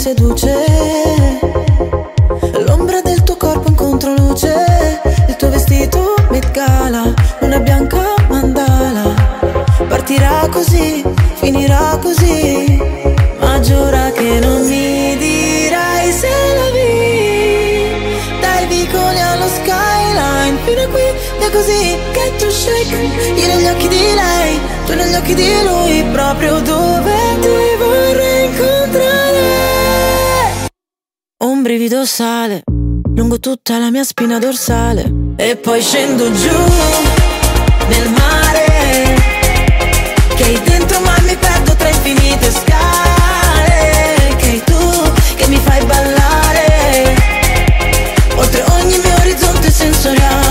seduce. L'ombra del tuo corpo in controluce. Il tuo vestito Met Gala è bianca mandala. Partirà così, finirà così. Ma giura che non mi dirai se la vi. Dai vicoli allo skyline. Fino a qui è così che tu shake. Io negli occhi di lei, tu negli occhi di lui Proprio dove Un brivido sale lungo tutta la mia spina dorsale. E poi scendo giù nel mare Che hai dentro ma mi perdo tra infinite scale. Che hai tu che mi fai ballare Oltre ogni mio orizzonte sensoriale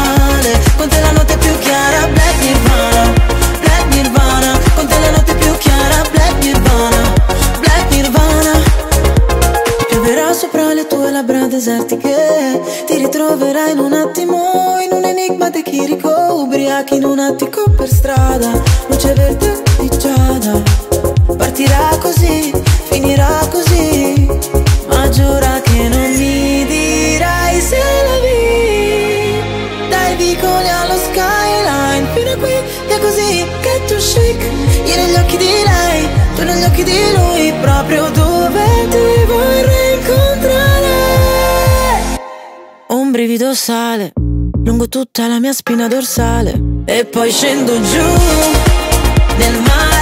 tue labbra desertiche Ti ritroverai in un attimo In un enigma di chirico Ubriachi in un attico per strada Luce verde di giada. Partirà così, finirà così Ma giura che non mi dirai se la vi. Dai vicoli allo skyline Fino a qui è così che tu shake. Io negli occhi di lei, tu negli occhi di lui Proprio dove brivido sale lungo tutta la mia spina dorsale. E poi scendo giù nel mare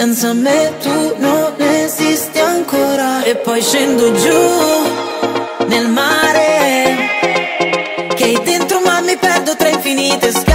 Senza me tu non esisti ancora. E poi scendo giù nel mare Che hai dentro ma mi perdo tra infinite scale